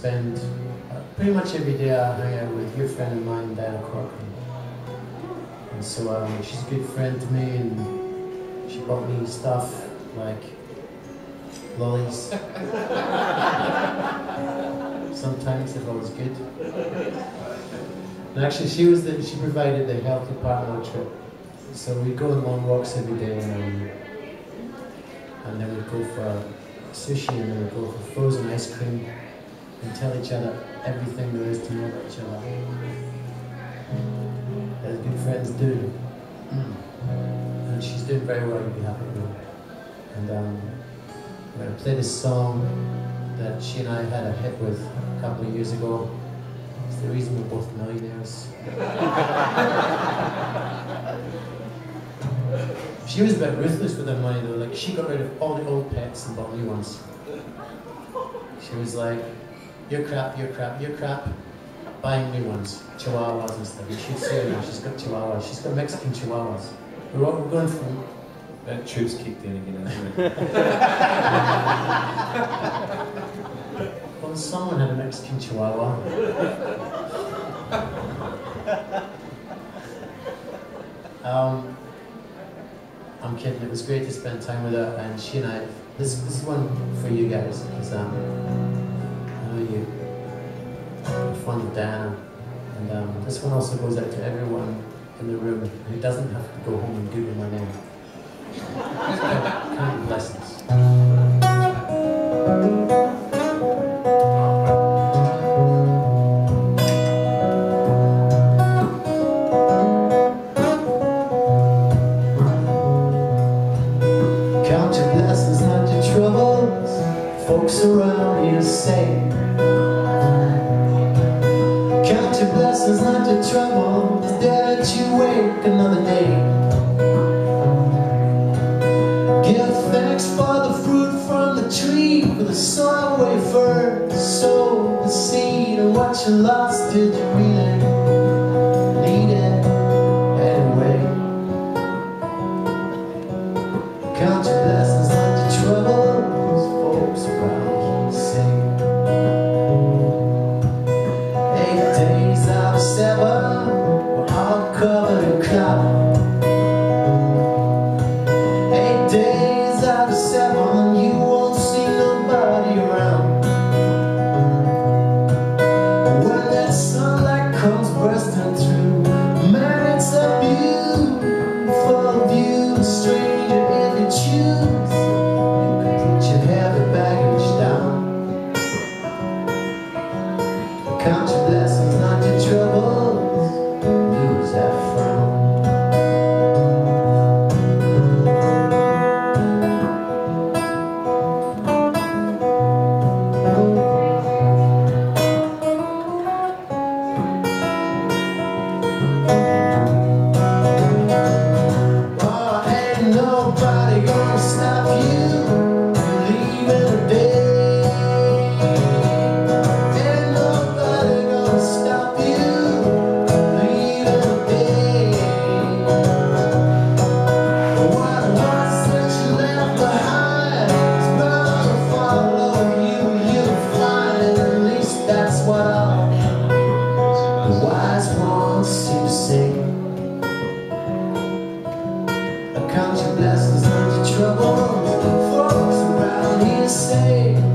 spend uh, pretty much every day I hang out with your friend of mine, Diana Corcoran. And so um, she's a good friend to me, and she bought me stuff like lollies. Sometimes they're always good. And actually, she was the, she provided the healthy part of our trip. So we'd go on long walks every day, and, um, and then we'd go for sushi, and then we'd go for frozen ice cream, and tell each other everything there is to know about each other. As good friends do. And she's doing very well, you'll be happy with her. And um, I'm going to play this song that she and I had a hit with a couple of years ago. It's the reason we're both millionaires. she was a bit ruthless with her money though. Like she got rid of all the old pets and bought new ones. She was like, "You're crap, you're crap, you're crap." Buying new ones, chihuahuas and stuff. You should see her now. She's got chihuahuas. She's got Mexican chihuahuas. We're, all, we're going from That troops kicked in again, hasn't it? Well, someone had a Mexican Chihuahua. um, I'm kidding. It was great to spend time with her, and she and I. This, this is one for you guys because um, Fond of Diana, and um, this one also goes out to everyone in the room who doesn't have to go home and Google my name. Folks around here say. Count your blessings, not your troubles. That you wake another day. Give thanks for the fruit from the tree, for the soil way first sow the seed, and what you lost did you really Your blessings, not your troubles. Folks around here say.